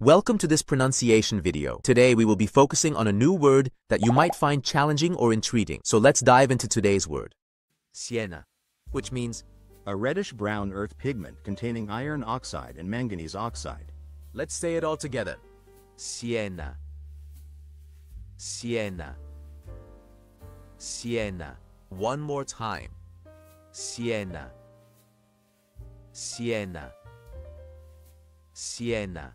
Welcome to this pronunciation video. Today we will be focusing on a new word that you might find challenging or intriguing. So let's dive into today's word. Siena, which means, A reddish-brown earth pigment containing iron oxide and manganese oxide. let's say it all together. Siena. Siena. Siena. One more time. Siena. Siena. Siena.